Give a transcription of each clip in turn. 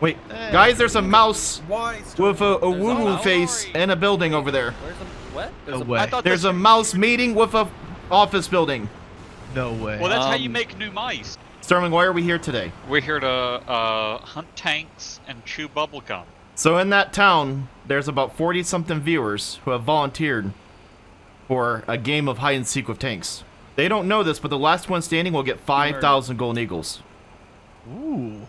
Wait, guys, there's a mouse with a, a woo woo face in a building over there. Where's the what? There's No a, way. There's a mouse meeting with a office building. No way. Well, that's how you Um, make new mice. Sturmling, why are we here today? We're here to uh, hunt tanks and chew bubblegum. So in that town, there's about 40 something viewers who have volunteered for a game of hide and seek with tanks. They don't know this, but the last one standing will get 5,000 golden eagles. Ooh.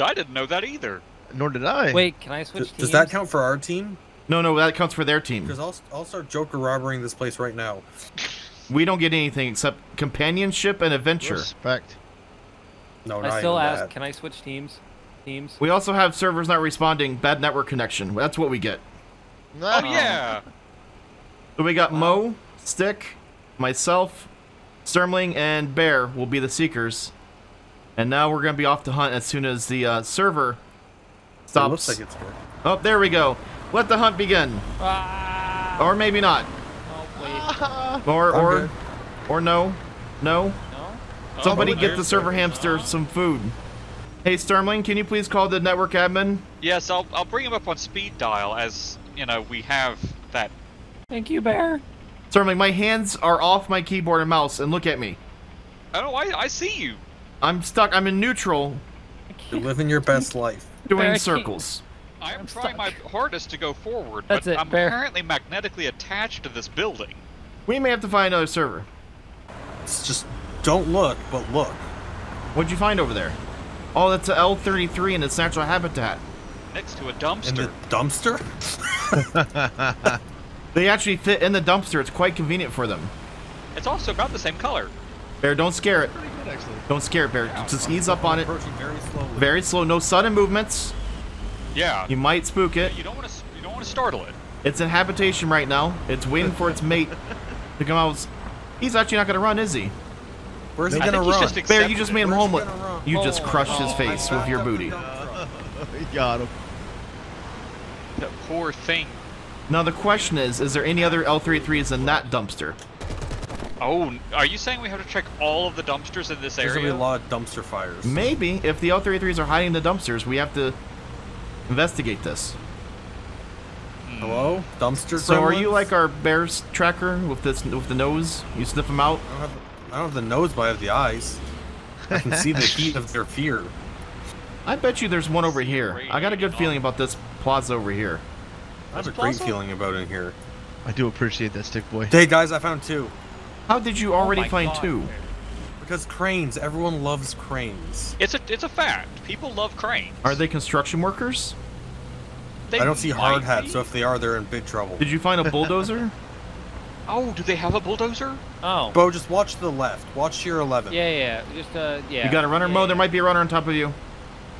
I didn't know that either. Nor did I. Wait, can I switch Does, teams? does that count for our team? No, no, that counts for their team. Because I'll, I'll start Joker robbering this place right now. We don't get anything except companionship and adventure. Respect. No, not I still ask, that. can I switch teams? Teams? We also have servers not responding, bad network connection. That's what we get. Oh yeah. So we got Mo, Stick, myself, Sturmling, and Bear will be the seekers. And now we're gonna be off to hunt as soon as the uh, server It stops. looks like it's good. Oh, there we go. Let the hunt begin. Ah! Or maybe not. Oh, wait. Or I'm or good. or no. No. No? Somebody Oh, get the server hamster on. some food. Hey Sturmling, can you please call the network admin? Yes, I'll I'll bring him up on speed dial as you know we have that. Thank you, Bear. Sturmling, my hands are off my keyboard and mouse, and look at me. I don't know. I I see you. I'm stuck. I'm in neutral, You're living your best life. doing Bear, I circles. I'm, I'm trying my hardest to go forward, That's but it, I'm Bear. apparently magnetically attached to this building. We may have to find another server. It's just don't look, but look. What'd you find over there? Oh, that's a L33 in its natural habitat. Next to a dumpster. In dumpster. the dumpster? They actually fit in the dumpster. It's quite convenient for them. It's also about the same color. Bear, don't scare it. Good. Don't scare it, Bear. Just ease up on it. Very slowly. Very slow. No sudden movements. Yeah. You might spook it. You don't want to. You don't want to startle it. It's in habitation right now. It's waiting for its mate to come out. He's actually not going to run, is he? Where's he gonna run? just Bear, you just made him Where's he homeless. You just Oh, crushed his oh, face with your booty. the got him. That poor thing. Now the question is, is there any other L33s in that dumpster? Oh, are you saying we have to check all of the dumpsters in this area? There's gonna be a lot of dumpster fires. Maybe. If the L33s are hiding in the dumpsters, we have to investigate this. Hmm. Hello? Dumpster So are you like our bear's tracker with this with the nose? You sniff them out? I don't, have the, I don't have the nose, but I have the eyes. I can see the heat of their fear. I bet you there's one over here. I got a good feeling about this plaza over here. I have a great plaza? feeling about it here. I do appreciate that, stick boy. Hey guys, I found two. How did you already Oh find God. two? Because cranes, everyone loves cranes. It's a it's a fact. People love cranes. Are they construction workers? They I don't see hard hats, so if they are, they're in big trouble. Did you find a bulldozer? Oh, do they have a bulldozer? Oh. Bo, just watch to the left. Watch your 11. Yeah, yeah, yeah. Just, uh, yeah. You got a runner yeah, mode? yeah. There might be a runner on top of you.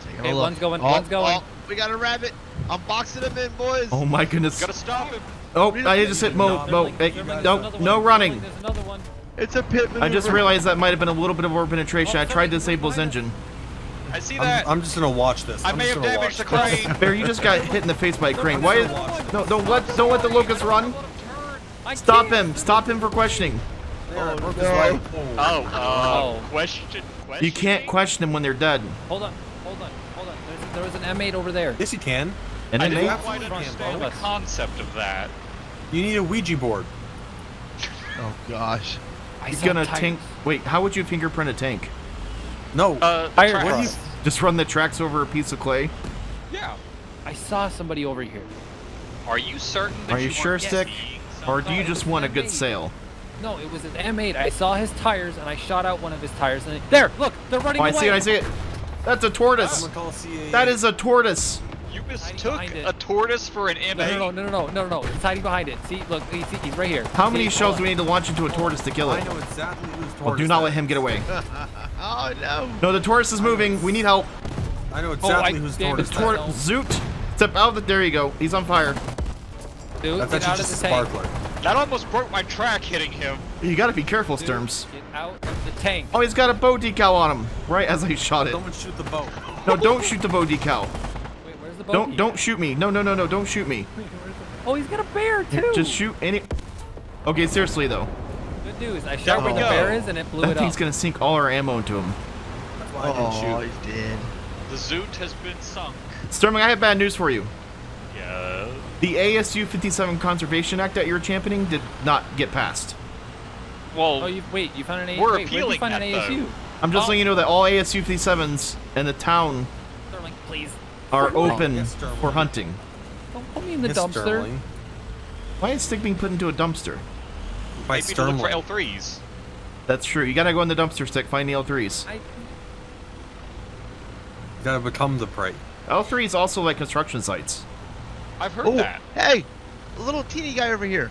Take Okay, one's going, Oh, one's going. oh, we got a rabbit. I'm boxing him in, boys. Oh my goodness. Gotta stop him. Oh, I just hit Mo. Mo. Hey, no, no running. There's another one. It's a pit maneuver. I just realized that might have been a little bit of over penetration. Oh, I tried to disable his engine. I see that. I'm, I'm just gonna watch this. I I'm may have damaged the watch this. crane. Bear, you just got hit in the face by a crane. Why is... No, don't let, don't let the locust run. Stop him. Stop him for questioning. There, I broke his no. leg. Oh, uh, Oh. question. question. You can't question them when they're dead. Hold on, hold on, hold on. There's, there was an M8 over there. Yes, you can. And I then didn't quite understand the concept of that. You need a Ouija board. Oh gosh. He's saw gonna tires. tank... Wait, how would you fingerprint a tank? No. Uh, Fire track- truck. what do you? Just run the tracks over a piece of clay? Yeah. I saw somebody over here. Are you certain? That Are you weren't sure, Stick? Or do you just want a good sale? No, it was an M8. I saw his tires and I shot out one of his tires. And there, look, they're running Oh, I away. see it, I see it. That's a tortoise. Someone call CAA. That is a tortoise. You mistook a tortoise for an M8. No, no, no, no, no, no, no, no. He's hiding behind it. See, look, he's, he's right here. How many shells do we need to launch into a tortoise to kill it? I know exactly who's tortoise. Well, do not that let him get away. Oh no. No, the tortoise is moving. We need help. I know Oh, exactly I who's damaged tortoise. Tor that is. myself. Zoot. Step out of the. There you go. He's on fire. on. Dude, That's get actually out of just the a tank. sparkler. That almost broke my track hitting him. You gotta be careful, Dude, Sturms. Get out of the tank. Oh, he's got a Bo decal on him. Right as I shot it. Someone shoot the boat. No, don't shoot the Bo decal. Wait, where's the boat? Don't don't shoot me. No, no, no, no. Don't shoot me. Oh, he's got a bear too. Just shoot any. Okay, seriously though. Good news. I shot we where the go. bear is and it blew That it thing's up. gonna sink all our ammo into him. That's why I didn't Oh, shoot. he's dead. The zoot has been sunk. Sturmling, I have bad news for you. Yeah. The ASU 57 Conservation Act that you're championing did not get passed. Well, Oh, you wait. You found an A. We're wait, where'd you appealing find an that, ASU? though. I'm just Oh. letting you know that all ASU 57s in the town Sturmling, please. Are open yes, for hunting. Don't put me in the Yes, dumpster. Sturmling. Why is Stick being put into a dumpster? By maybe to look for L3s. That's true. You gotta go in the dumpster stick, find the L3s. I, Gotta become the prey. L3s also like construction sites. I've heard Oh, that. hey, a little teeny guy over here.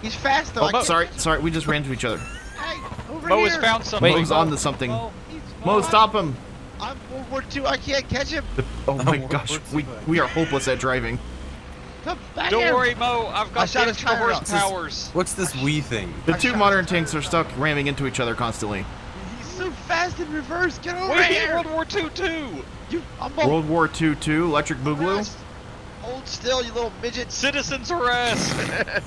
He's fast though. Oh, I can't- sorry, sorry, we just ran into each other. Hey, over Mo here. has found something. Wait. Mo's onto something. He's Mo, stop him! I'm World War II. I can't catch him. The- oh my we're- gosh, we're we, too bad. we are hopeless at driving. Come back Don't here. worry, Mo. I've got shot the his extra horsepowers. What's this wee thing? The I two modern tanks are stuck ramming into each other constantly. He's so fast in reverse. Get over We hit here. World War II too. You, I'm a World War II too. Electric Boogaloo. fast. Hold still, you little midget. Citizens arrest.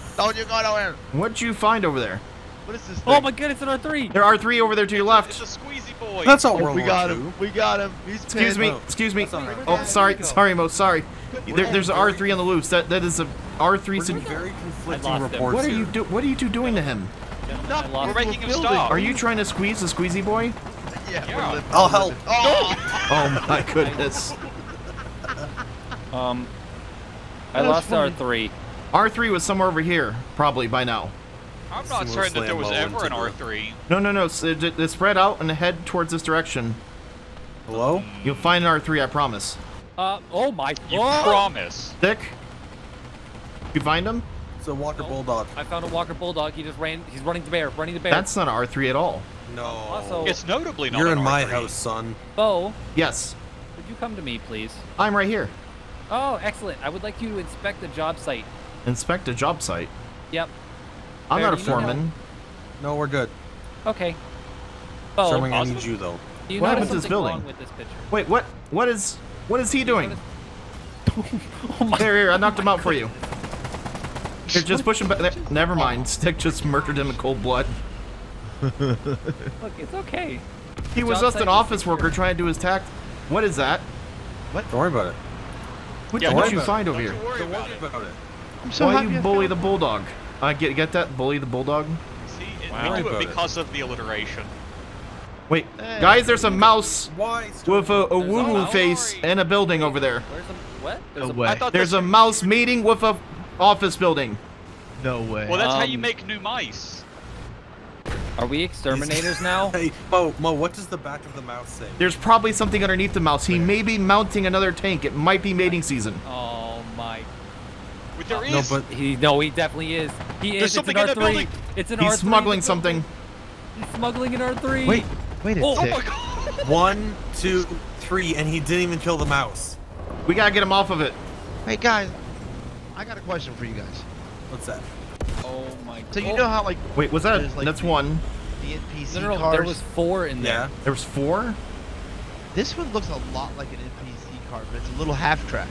Don't you go nowhere. What'd you find over there? What is this? oh my goodness, it's an R3. There are three over there to your It's left. a squeezy boy. That's all Oh, World we got II. him. We got him. He's Excuse me, Oh, excuse me. that's all right. Oh, sorry, Go. sorry, Mo, sorry. There, there's an. R3 on the loose. That that is a R3. We're very conflicting lost him. reports what are you do? What are you two doing to him? Gentlemen, Not I lost We're into a making him stop. Are you trying to squeeze the squeezy boy? Yeah. Yeah. living- I'll help. Oh. Oh my goodness. Um, I lost funny. R3. R3 was somewhere over here, probably by now. I'm not We'll certain that there was ever an R3. No, no, no. s- It, it, it spread out and head towards this direction. Hello? You'll find an R3, I promise. Uh, oh my. You oh! promise. Dick, you find him? It's a Walker Oh. Bulldog. I found a Walker Bulldog. He just ran. He's running the bear. Running the bear. That's not an R3 at all. No. Also- It's notably not You're an in my R3. house, son. Bo. Yes, Would you come to me, please? I'm right here. Oh, excellent. I would like you to inspect the job site. Inspect a job site. Yep. I'm Fair, not a foreman. No, we're good. Okay. Bo, Sturmling, I awesome. need you though. you What notice happened to this building? with this picture? Wait, what? What is? What is he doing? oh my. Here, here, I knocked him out for you. Here, just push him back. There. Never mind. Stick just murdered him in cold blood. Look, it's okay. He was Job just an office secure. worker trying to do his tax. What is that? What? Don't worry about it. What Yeah, did you worry find Don't over you here? worry Don't worry it. about it. I'm so Why happy you bully the bulldog? I get get that bully the bulldog. See, it, Wow. we do About it it. because of the alliteration. Wait, Hey. guys, there's a mouse Why? with a, a woo woo mouse. face in a building over there. Where's the what? There's No a way. I There's a mouse meeting with a office building. No way. Well, that's how you Um, make new mice. Are we exterminators now? Hey, Mo, Mo, what does the back of the mouse say? There's probably something underneath the mouse. He may be mounting another tank. It might be mating season. Oh my. But there No, is. but He no, he definitely is. He There's is. something it's an that R3. building. It's an He's R3. smuggling something. He's smuggling an R3. Wait, wait a Oh, oh my god. one, two, three, and he didn't even kill the mouse. We gotta get him off of it. Hey guys, I got a question for you guys. What's that? Oh my. god. So you know how like Wait, was that? Like, That's one. the NPC No, no, no. cars? There was four in there. Yeah. There was four. This one looks a lot like an NPC car, but it's a little half track.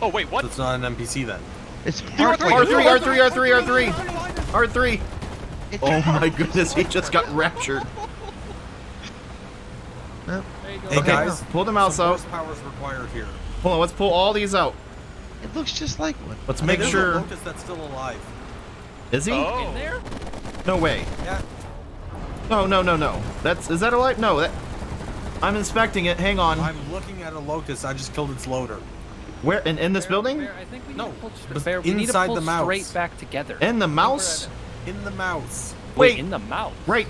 Oh wait, what? That's not an NPC then. It's You're parked right. like R3, R3, R3, R3, R3. It's Oh my goodness, he just got raptured. There you go. Hey Okay, guys, pull the mouse some out. horsepower is required here. Hold on, let's pull all these out. It looks just like one. Let's make there's sure. locust that's still alive. Is he? Oh. In there? No way. Yeah. No, no, no, no. That's is that a light? No, that. I'm inspecting it. Hang on. I'm looking at a locust. I just killed its loader. Where in, in this Bear, building? Bear, I think we No, need to pull, but Bear, we need to inside pull the mouse. straight back together. In the mouse? In the mouse. Wait, Wait. in the mouse. Right.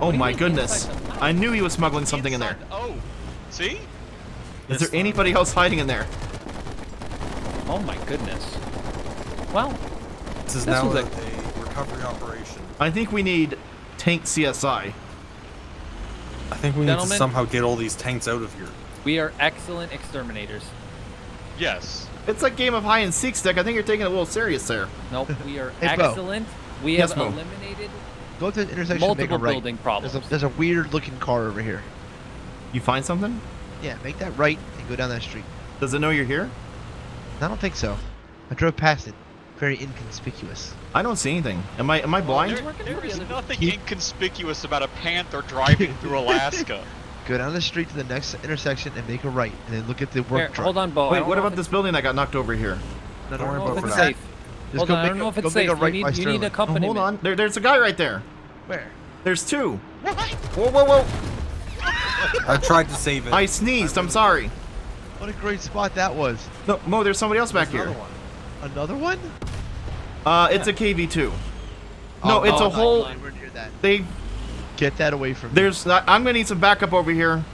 Oh my goodness. inside the mouse? I knew he was smuggling something in there. Oh, see? Is Yes, there anybody else hiding in there? Oh my goodness. Well, This is This now a, a- a recovery operation. I think we need tank CSI. I think we need to somehow get all these tanks out of here. We are excellent exterminators. Yes. It's like game of hide and seek stick. I think you're taking it a little serious there. Nope, we are Hey, Bo. excellent. We Yes, have Mo. eliminated Go to the intersection, multiple make a right. building There's problems. a, there's a weird looking car over here. You find something? Yeah, make that right and go down that street. Does it know you're here? I don't think so. I drove past it. Very inconspicuous. I don't see anything. Am I am I blind? There, working there for the is other- nothing inconspicuous about a panther driving through Alaska. Go down the street to the next intersection and make a right, and then look at the work Here, truck. hold on, Bo. Wait, what about this building that got knocked over here? No, Don't no, worry about If for it's safe. Just Hold go on, I make don't a- know if it's make safe. a right you need, you need Sturmling. a Oh, company. hold on. There, there's a guy right there. Where? There's two. Whoa, whoa, whoa. I tried to save it. I sneezed. I'm sorry. What a great spot that was. No, Mo, there's somebody else back There's here. another one. Another one? Uh, it's a KV2. No, Oh, it's no, a whole. no, we're near that. They Get that away from me. there's. I- I'm gonna need some backup over here.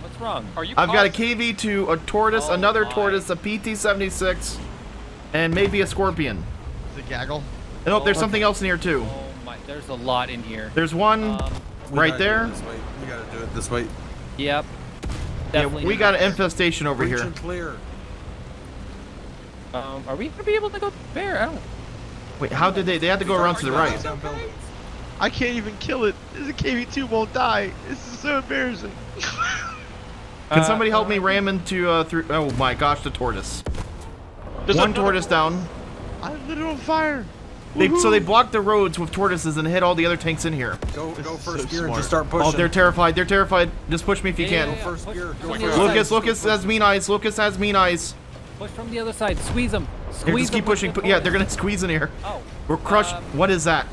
What's wrong? Are you? I've got a? KV2, a tortoise, Oh another my. tortoise, a PT76, and maybe a scorpion. The gaggle. And oh, there's Oh, something else in here too. Oh my, there's a lot in here. There's one. Um, Right gotta do it there? This way. We gotta do it this way. yep. Definitely yeah, we got an infestation over Reach here. and clear. Um, are we gonna be able to go there? I don't. Wait, how did they? They had to go around to the right. Down buildings. I can't even kill it. This KV2 won't die. This is so embarrassing. Can Uh, somebody help me ram into uh through? Oh my gosh, the tortoise. There's One tortoise down. I'm lit on fire. They, so they blocked the roads with tortoises and hit all the other tanks in here. Go, go first so gear and just start pushing. Oh, they're terrified. They're terrified. Just push me if you Yeah, can. yeah, yeah. First Push- gear, go first. other Lucas, side. Lucas has mean eyes. Lucas has mean eyes. Push from the other side. Squeeze them. Here, Squeeze just keep pushing. the yeah, they're gonna squeeze in here. Oh. We're crushed. Um, what is that?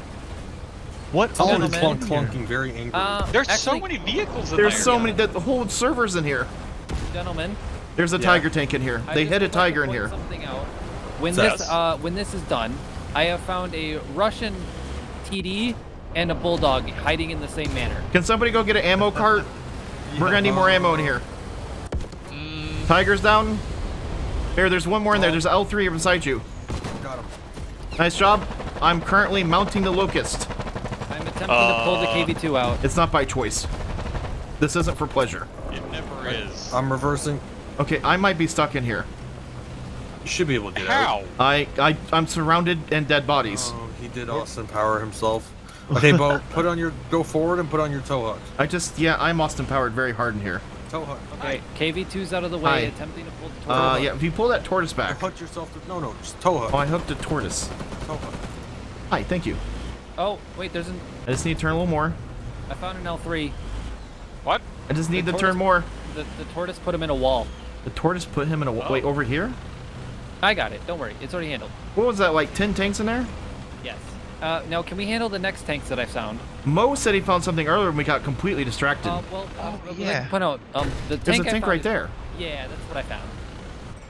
What? All is the clunk, men clunking very angry. Uh, There's actually, so many vehicles in There's there. so many. The the whole servers in here. gentlemen. There's a Yeah. tiger tank in here. I They just hit a would like to tiger in here. Something out. When Says. this uh, when this is done, I have found a Russian TD and a bulldog hiding in the same manner. Can somebody go get an ammo cart? We're gonna need more ammo in here. Tiger's down. Here, there's one more in there. There's an L3 beside you. Got him. Nice job. I'm currently mounting the locust. I'm attempting to pull the Uh. KV2 out. It's not by choice. This isn't for pleasure. It never is. I'm reversing. Okay, I might be stuck in here. You should be able to get How? out. I, I, I'm surrounded and dead bodies. Oh, he did Austin Power himself. Okay, Bo, put on your go forward and put on your toe hook. I just, yeah, I'm Austin powered very hard in here. Toe hook. Okay, KV2's out of the way, Hi. attempting to pull the Uh, tortoise. yeah, if you pull that tortoise Or back. hook yourself to no no just toe hook. Oh, I hooked a tortoise. Toe hook. Hi, thank you. Oh, wait, there's an. I just need to turn a little more. I found an L3. What? I just need The to tortoise- turn more. The, the tortoise put him in a wall. The tortoise put him in a. Oh. Wait, over here? I got it. Don't worry. It's already handled. What was that, like 10 tanks in there? Yes. Uh, now, can we handle the next tanks that I found? Mo said he found something earlier and we got completely distracted. Uh, well, uh, Oh, I'd like yeah. to point out, um, the tank There's tank a I tank right is- there. Yeah, that's what I found.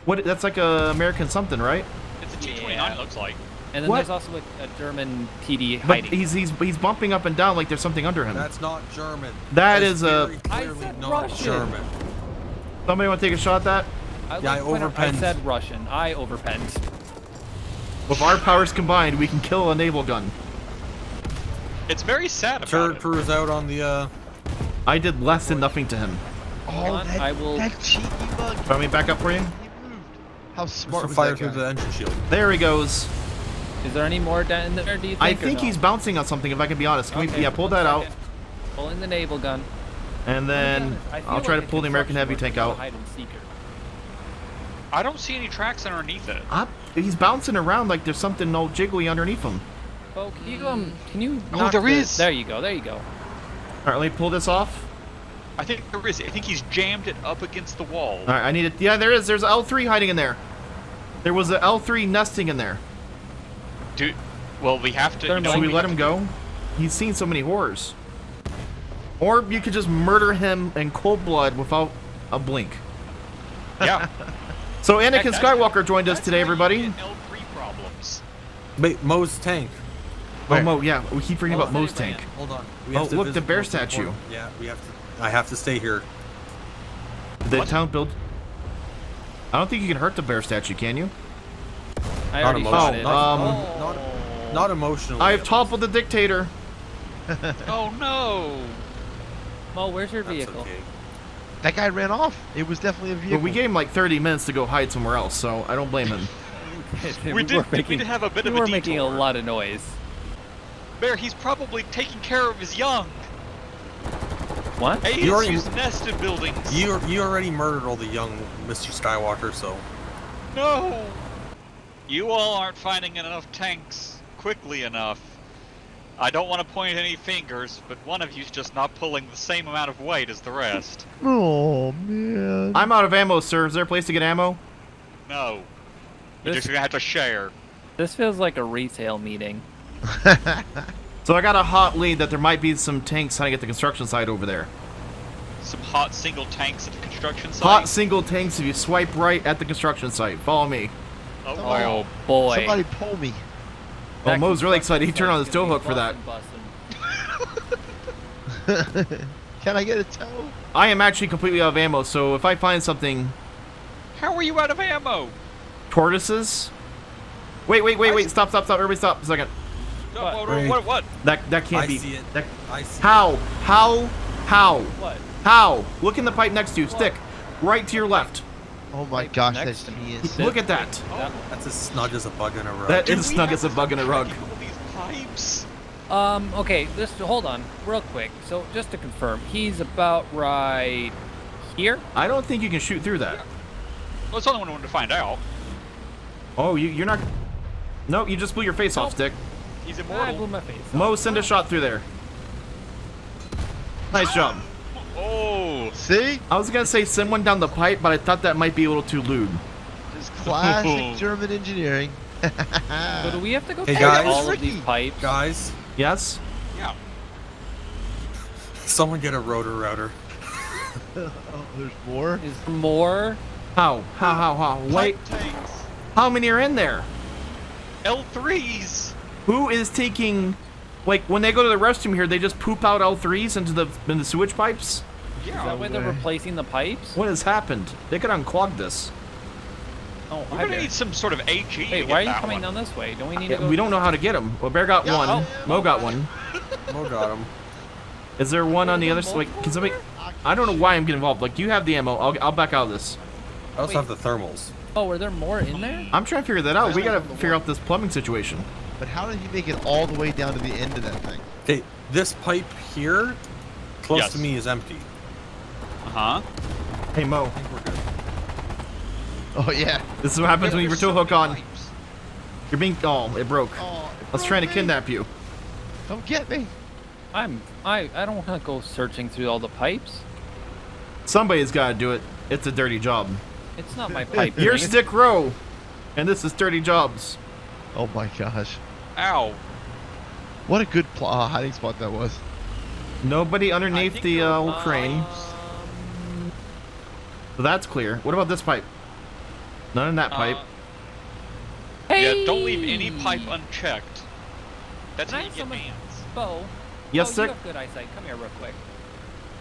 What? That's like a American something, right? It's a T29. Yeah. It looks like. And then What? there's also a, a German TD But hiding. he's he's he's bumping up and down like there's something under him. That's not German. That That's is a- very I clearly said not Russian. German. Somebody want to take a shot at that? I'd Yeah, like I to point out, I said Russian. I overpenned. With our powers combined, we can kill a naval gun. It's very sad about Turd it. crews out on the uh I did less than nothing to him. Hold Oh, on, that, I will- that cheeky bug. Want me back up for you? How smart to was fire that through the engine shield. There he goes. Is there any more down there? Do you think? I or think no? he's bouncing on something. If I can be honest, can we? Yeah, pull one that out. Pulling the naval gun. and then I feel I'll try like to pull the American heavy tank out. hide seeker. I don't see any tracks underneath it. Ah, he's bouncing around like there's something all jiggly underneath him. Bo, can you um, can you? Oh, knock there the- is. There you go. There you go. All right, let me pull this off. I think there is. I think he's jammed it up against the wall. All right, I need it. Yeah, there is. There's L3 hiding in there. There was an L3 nesting in there. Dude, well, we have to. You know, Should we what let him go? He's seen so many horrors. Or you could just murder him in cold blood without a blink. Yeah. So Anakin That's- Skywalker joined us today, everybody. get L3 problems. Wait, Mo's tank. Oh, Mo, yeah, we keep forgetting Oh, about Mo's anyway, tank. Hold on. Oh, to look, the bear statue. important- Yeah, we have to. I have to stay here. The What? town build. I don't think you can hurt the bear statue, can you? I Not already emotional. shot it. Um, not, not emotionally. I've toppled the dictator. Oh no! Mo, where's your That's vehicle? okay. That guy ran off. It was definitely a vehicle. But we gave him like 30 minutes to go hide somewhere else, so I don't blame him. We, were did. we making, did have a bit we of a were detour. making a lot of noise. Bear, he's probably taking care of his young. What? Hey, You already- he's nested buildings. You you already murdered all the young Mr. Skywalker, so No! You all aren't finding enough tanks quickly enough. I don't want to point any fingers, but one of you's just not pulling the same amount of weight as the rest. Oh man. I'm out of ammo, sir. Is there a place to get ammo? No. You're This- just gonna have to share. This feels like a retail meeting. So I got a hot lead that there might be some tanks trying to get the construction site over there. Some hot single tanks at the construction site. Hot single tanks if you swipe right at the construction site. Follow me. Oh, Oh. Oh boy. Somebody pull me. Oh, That Mo's really excited. He turned on the site's hook for that. bussin', bussin'. Can I get a tow? I am actually completely out of ammo, so if I find something... How are you out of ammo? Tortoises? Wait, wait, wait, wait. Stop, stop, stop. Everybody stop a second. What? What? What? What? what? That that can't be. I be. see it. That, I see. how? How? How? What? How? Look in the pipe next to you. Stick. Right to your left. Oh my Right gosh, next that's to me. genius. Look at that. That- That's as snug as a bug in a rug. That Do is we snug as a bug in a rug. these pipes? Um, okay, just hold on, real quick. So, just to confirm, he's about right here? I don't think you can shoot through that. Well, that's the only one I wanted to find out. Oh, you, you're not. No, you just blew your face off, Nope. Stick. He's I immortal. blew my face. Mo, send a shot through there. Nice job. Oh, See? I was gonna say send one down the pipe, but I thought that might be a little too lewd. Just classic German engineering. So do we have to go Hey, through guys. all of Ricky. these pipes? Guys, Yes. yeah. someone get a Roto-Rooter. oh, there's more? Is there more? How? How? How? How? Wait. Pipe tanks. How many are in there? L3s. Who is taking? Like when they go to the restroom here, they just poop out L3s into the in the sewage pipes. Is that why they're replacing the pipes? What has happened? They could unclog this. Oh, We're hi, gonna Bear. need some sort of AG. to Hey, why are you coming one. down this way? Don't we need Yeah, to go? we don't know how to get them. Well, Bear got Yeah, one. oh. Mo got one. Mo got him. Is there one on the other side? Like, can somebody? I don't know why I'm getting involved. Like, you have the ammo. I'll, I'll back out of this. I also Wait. have the thermals. Oh, are there more in there? I'm trying to figure that out. We gotta figure out this plumbing situation. But how did he make it all the way down to the end of that thing? Okay, this pipe here, close Yes. to me, is empty. Uh huh. Hey Mo, I think we're good. Oh yeah. this is what happens when you There's return so hook on. pipes. You're being. Oh, it broke. Oh, I was trying to kidnap you. Don't get me. I'm. I. I don't want to go searching through all the pipes. Somebody's got to do it. It's a dirty job. It's not my pipe. You're ring. Stick Row, and this is Dirty Jobs. Oh my gosh. Ow. What a good uh, hiding spot that was. Nobody underneath the uh, old crane. pipes. So that's clear. What about this pipe? None in that pipe. Uh, Hey! Yeah, don't leave any pipe unchecked. That's Can how I you get bans. Bo. yes, Bo, sir. You have good eyesight. Come here real quick.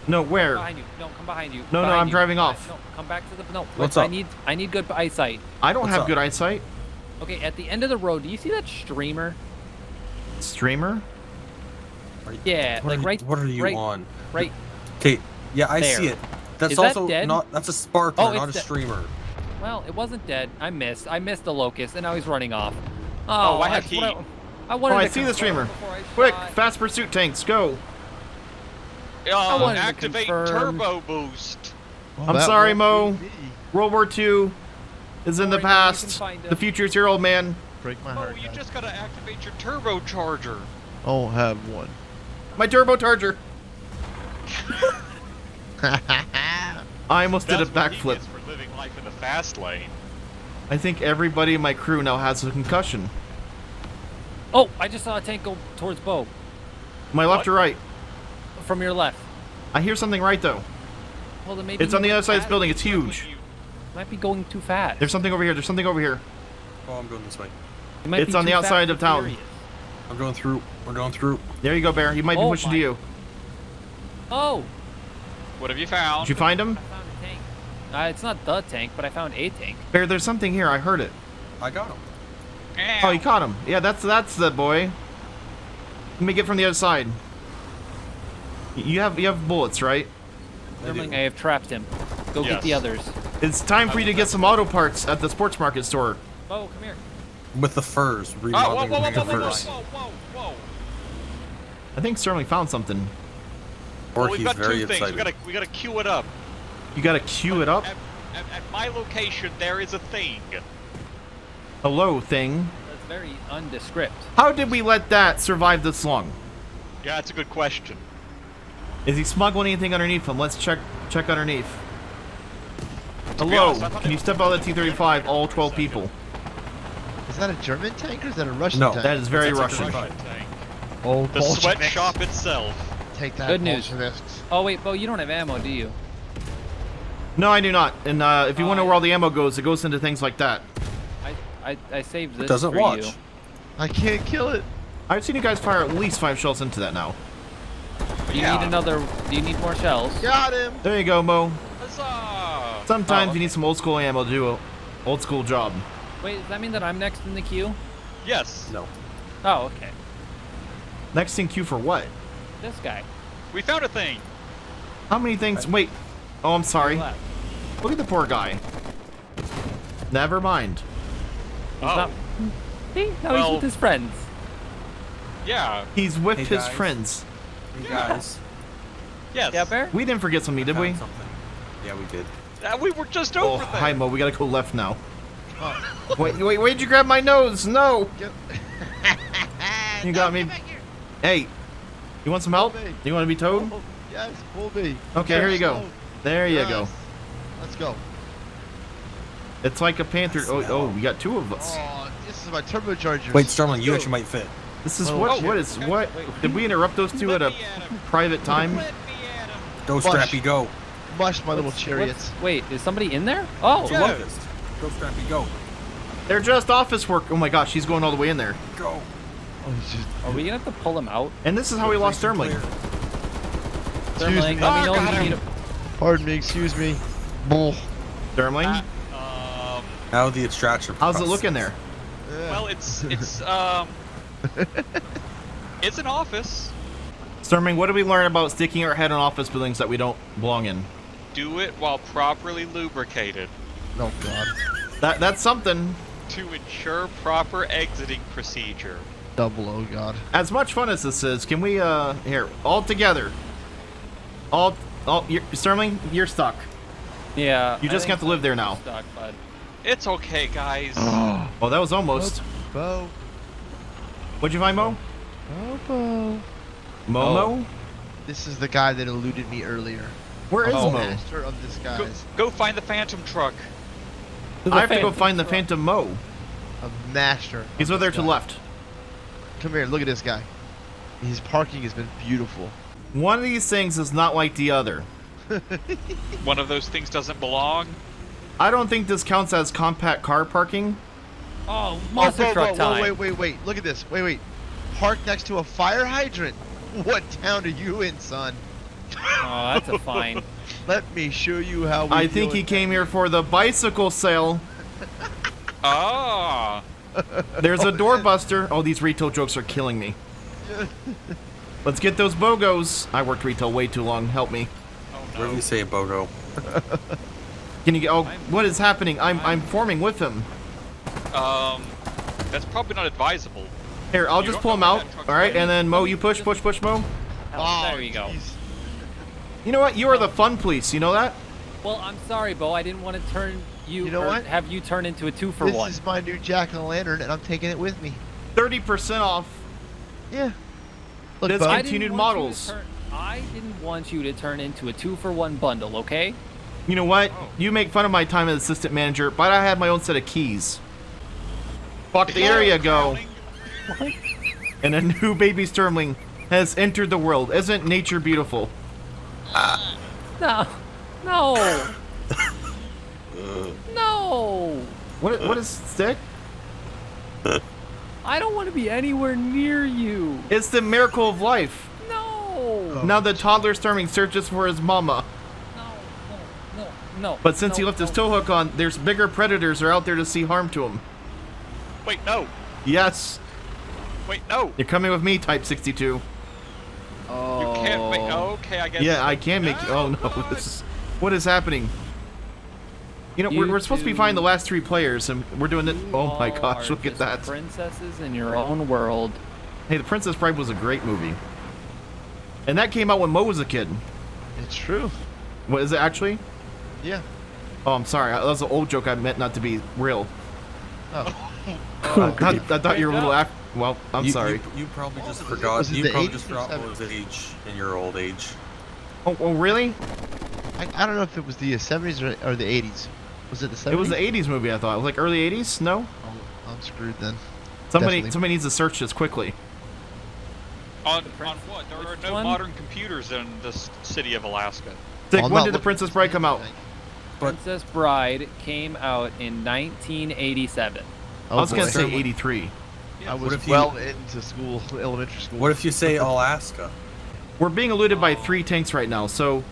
No, where? Behind you. No, come behind you. No, no, I'm you. driving off. No, come back to the. No. What's I up? need. I need good eyesight. I don't What's have up? good eyesight. Okay, at the end of the road, do you see that streamer? Streamer? Are you- Yeah, what like are you, right. What are you right, on? Right. Okay, yeah, I There. see it. That's Is that also dead? not. That's a sparkler, Oh, not a streamer. Well, it wasn't dead. I missed. I missed the locust, and now he's running off. Oh, Oh, I have that's heat. I, I wanted Oh, I to see the streamer. Quick, fast pursuit tanks, go. Uh, wanted to activate turbo boost. Well, I'm sorry, won't Mo. be. World War II is in the Don't worry, you can past. The him. future's here, old man. Break my Oh, heart. you guys. just gotta activate your turbocharger. Oh, have one. My turbocharger. I almost did a That's what he backflip. for living life in the fast lane. I think everybody in my crew now has a concussion. Oh, I just saw a tank go towards Bo My left What? or right? from your left. I hear something right though. Well, then maybe It's on the other side of this building. It's huge. You- Might be going too fast. There's something over here. There's something over here. Oh, I'm going this way. He might it's be on the outside of and town. furious. I'm going through. We're going through. There you go, Bear. He might be Oh pushing my- to you. Oh, What have you found? Did you find him? Uh, it's not the tank, but I found a tank. Bear, there's something here. I heard it. I got him. Oh, you caught him. Yeah, that's that's the boy. Let me get from the other side. You have you have bullets, right? I. I have trapped him. Go get the others. It's time for you to get some auto parts at the sports market store. Bo, come here. With the furs, Oh, whoa, remodeling whoa, whoa, the whoa, whoa, whoa, furs. whoa, whoa, whoa. I think Sturmling found something. Or Well, we've he's got very two things. excited. We gotta, we gotta queue it up. You gotta queue it up. At, at, at my location, there is a thing. Hello, thing. That's very undescript. How did we let that survive this long? Yeah, that's a good question. Is he smuggling anything underneath him? Let's check check underneath. To Hello, honest, can you step out of the T-35, all 12 people? Is that a German tank or is that a Russian No. tank? No, that is very Russian. Russian. Tank. oh, The Bolsheviks. sweatshop itself. Take that, Good news. Bolsheviks. Oh wait, Bo, you don't have ammo, do you? No, I do not. And uh, if you Oh, want to know where all the ammo goes, it goes into things like that. I I, I saved this doesn't for watch. you. I can't kill it. I've seen you guys fire at least five shells into that now. Do you Yeah. need another? Do you need more shells? Got him. There you go, Mo. Huzzah! Sometimes Oh, you need some old school ammo to do a old school job. Wait, does that mean that I'm next in the queue? Yes, No. Oh, okay. Next in queue for what? This guy. we found a thing. How many things? Wait. Oh, I'm sorry. Left. Look at the poor guy. Never mind. Oh. not. See, now Well- he's with his friends. Yeah. He's with Hey, his guys. friends. Hey guys. Yes. Yeah, Bear. We didn't forget something, did we? Something. Yeah, we did. Uh, we were just Oh, over there. hi Mo. We gotta go left now. Oh. Wait, wait, wait! You grab my nose? No. You got No, me. get back here. Hey, you want some help? Pull. You want to be towed? Oh, yes, pull me. Okay, here you go. Slow. There you Yes. go. Let's go. It's like a panther. Oh, oh, we got two of us. Oh, this is my turbochargers. Wait, Sturmling, you actually might fit. This is Oh, what? shit. What is what? Did we interrupt those two at a private time? Go, Flush. Strappy, go. Mush my little chariots. Wait, is somebody in there? Oh, Go, Locust. Go, Strappy, go. They're just office work. Oh my gosh, he's going all the way in there. Go. Oh, it's just, are we gonna have to pull him out? And this is how we lost Sturmling. Clear. Excuse Sturmling, me. let me know if you ah, him. need a- pardon me, excuse me. Bull. Sturmling, Um, Now the extraction. how's it process. looking there? Yeah. well, it's it's um, it's an office. Sturmling, what did we learn about sticking our head in office buildings that we don't belong in? Do it while properly lubricated oh God. That that's something. to ensure proper exiting procedure. Double oh God. As much fun as this is, can we uh here all together? All all you're, Sturmling, you're stuck. Yeah. You just think have to live there now. Stuck, bud. It's okay, guys. Oh, that was almost. Bo. What'd you find, Mo? Bo. Bo. Momo? Oh. This is the guy that eluded me earlier. Where is Oh, Mo? master of Go, disguise. go find the phantom truck. I have to go Phantom find the. Phantom Mo. A master. He's over there to the left. Come here, look at this guy. His parking has been beautiful. One of these things is not like the other. One of those things doesn't belong. I don't think this counts as compact car parking. Oh, monster oh, whoa, truck whoa, time. Wait, wait, wait. Look at this. Wait, wait. Park next to a fire hydrant. What town are you in, son? Oh, that's a fine. Let me show you how we I think he came here for the bicycle sale. Ah, There's a doorbuster. Oh, these retail jokes are killing me. Let's get those bogos. I worked retail way too long. Help me. Whatever no. you say, Bogo. Can you get? Oh, what is happening? I'm I'm forming with him. Um, that's probably not advisable. Here, I'll You just pull him out. All right, and then Mo, you push, push, push, Mo. Oh, there you go. You know what? You are the fun police. You know that? Well, I'm sorry, Bo. I didn't want to turn you. You know or what? Have you turn into a two for This one? This is my new jack o' lantern, and I'm taking it with me. Thirty percent off. Yeah. Look, This bud. I continued you to models. Turn- I didn't want you to turn into a two for one bundle, okay? You know what? Oh. You make fun of my time as assistant manager, but I had my own set of keys. Fuck the area go. Crowning. And a new baby Sturmling has entered the world. Isn't nature beautiful? No, no, no. What what is stick? I don't want to be anywhere near you. It's the miracle of life. No, Now the toddler storming searches for his mama. no, no, no, no. But since he no, left his no. tow hook on, there's bigger predators are out there to see harm to him. Wait, no. Yes, Wait, no. you're coming with me, Type 62. Oh. You can't make. Oh. oh, okay, I guess. Yeah, I can make. Oh no, God. this is what is happening. You know, we're, we're supposed to be finding the last three players, and we're doing it. Oh my All gosh, are look at that! Princesses in your own world. Hey, The Princess Bride was a great movie, and that came out when Mo was a kid. It's true. What is it actually? Yeah. Oh, I'm sorry. That was an old joke. I meant not to be real. Oh. I, thought- I thought you were a little. Great Af- well, I'm you, sorry. You, you probably just was it- forgot. was it You the probably 80s just or forgot what 70s? was age in your old age. Oh, oh, really? I, I don't know if it was the uh, 70s or, or the 80s. Was it the 70s? It was the '80s movie. I thought it was like early '80s. No. Oh, I'm screwed then. Somebody, Definitely. somebody needs to search this quickly. On, on what? There are no one? modern computers in this city of Alaska. Dick, when did the Princess Bride come out? anything. Princess Bride came out in 1987. Oh, I was gonna say '83. I What was if you- well into school, elementary school. What if you say Alaska? We're being eluded by three tanks right now. So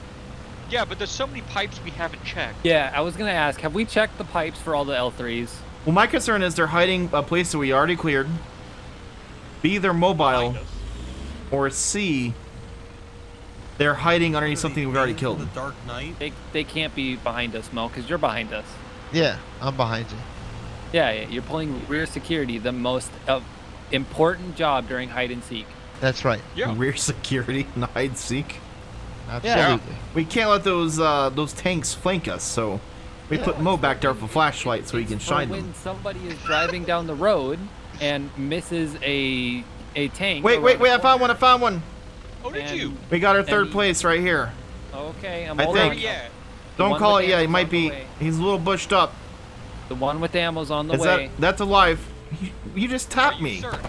Yeah, but there's so many pipes we haven't checked. Yeah, I was gonna ask, have we checked the pipes for all the L3s? Well, my concern is they're hiding a place that we already cleared. B, they're mobile, Behind us. Or C, they're hiding underneath something we've already killed. The Dark Knight. They they can't be behind us, Mel, because you're behind us. Yeah, I'm behind you. Yeah, yeah, you're pulling rear security, the most uh, important job during hide and seek. That's right. Yeah. Rear security and hide and seek. Absolutely. We can't let those uh, those tanks flank us, so we put Mo back there with a flashlight so he can shine when them. somebody is driving down the road and misses a a tank. Wait, oh, wait, wait! I found one! I found one! Oh, did And- you? We got our third place right here. Okay, I'm I think- Yeah. Don't call it Yeah, yet. He might be. He's a little bushed up. The one with the ammo's on the Is way. that that's alive? You, you just Are tapped you me. certain?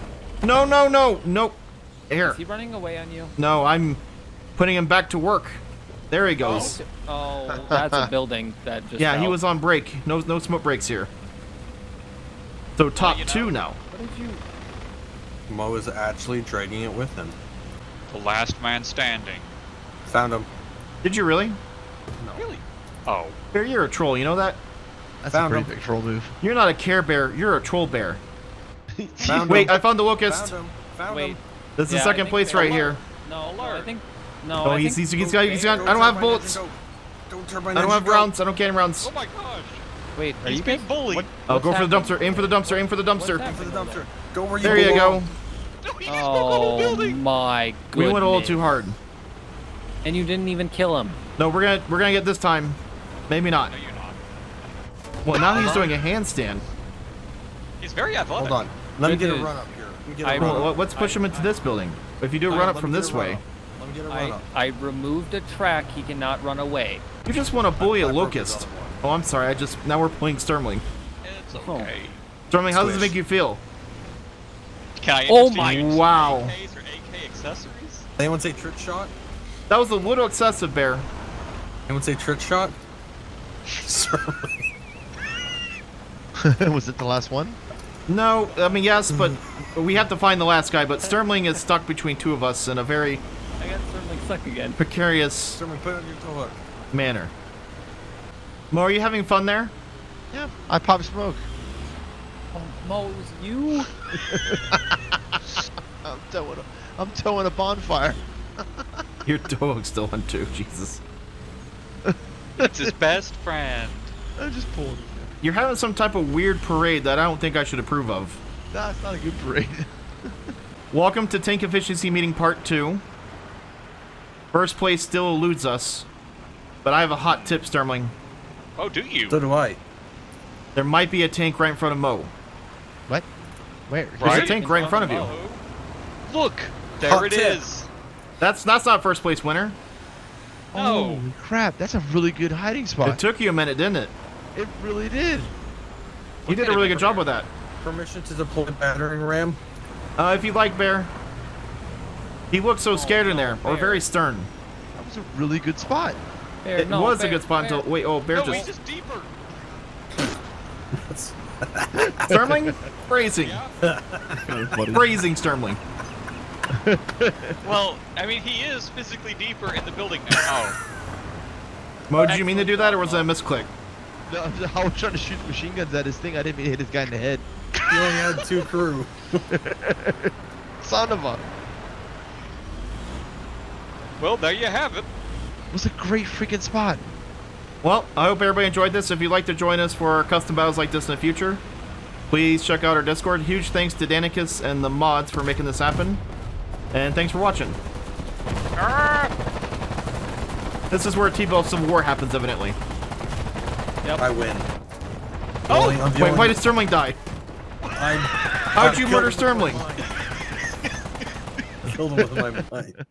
No, no, no, nope. Here. Is he running away on you? No, I'm putting him back to work. There he oh. goes. Oh, that's a building that just. yeah, he was on break. No, no smoke breaks here. So top you know. two now. What did you? Mo is actually dragging it with him. The last man standing. Found him. Did you really? No. Really? Oh. Bear, you're a troll. You know that? That's Found a pretty him. big troll move. You're not a care bear. You're a troll bear. Found Wait, him. I found the locust. Found him. Found Wait. him. This is Yeah, I second place they- right here. No, no, I Alert. think. No, Oh, I he's, think he's, he's got, he's got, I Don't don't have turbine bullets. engine, go. Don't turbine I don't have rounds. I don't get any rounds. Oh my gosh. Wait, are He's you being guys? bullied. What, Oh, what's go for the dumpster. Aim for the dumpster. Aim for the dumpster. happening For the dumpster. there? Go where you There you go. No, he just the Oh building. my god. We went a little too hard. And you didn't even kill him. No, we're gonna we're gonna get this time. Maybe not. No, you're not. Well, now he's doing a handstand. He's very athletic. Hold on. Let me Good get a run up here. Let me get a I- run Well, up. let- let's push him into this building. If you do a run up from this way. Let me get a run I, up. I removed a track. He cannot run away. you just want to bully a broke his locust. Other one. Oh, I'm sorry. I just now we're playing Sturmling. It's Oh. okay. Sturmling, how does it make you feel? Can I Oh my- you wow. AKs or AK accessories? Anyone say trick shot? That was a little excessive, Bear. Anyone say trick shot? Certainly. was it the last one? No, I mean yes, but we have to find the last guy. But Sturmling is stuck between two of us in a very I got certainly stuck again. precarious Certainly put it on your toe hook. manner. Mo, are you having fun there? Yeah. I pop smoke. Oh, Mo, it was you? I'm towing a, I'm towing a bonfire. Your dog's still on too. Jesus. It's his best friend. I'm just pulling. You're having some type of weird parade that I don't think I should approve of. That's not a good parade. Welcome to Tank Efficiency Meeting Part 2. First place still eludes us, but I have a hot tip, Sturmling. Oh, do you? So do I. There might be a tank right in front of Mo. what? Where? There's a tank right in front of you. Oh. Look, there Hot it tip. is. That's that's not first place winner. No. Holy crap! That's a really good hiding spot. It took you a minute, didn't it? It really did. You did a really good job with that. Permission to deploy battering ram. Uh, if you like Bear. He looked so scared in no, there, or very stern. That was a really good spot. Bear, It no, was a good spot Bear. until wait. Oh, Bear No, he's just just deeper. Sturmling, phrasing, Yeah. phrasing Sturmling. Well, I mean, he is physically deeper in the building now. Oh. Mo, did you mean to do that, or was that a misclick? No, I'm I was trying to shoot machine guns at his thing. I didn't mean to hit his guy in the head. He only had two crew. Son of a. Well, there you have it. It was a great freaking spot. Well, I hope everybody enjoyed this. If you'd like to join us for custom battles like this in the future, please check out our Discord. Huge thanks to Danicus and the mods for making this happen. And thanks for watching. Ah! This is where T-Bell Civil War happens, evidently. Yep. I win. Oh! Only- I'm Wait, only- why did Sturmling die? I'm, How'd you murder Sturmling? Killed him with my mind.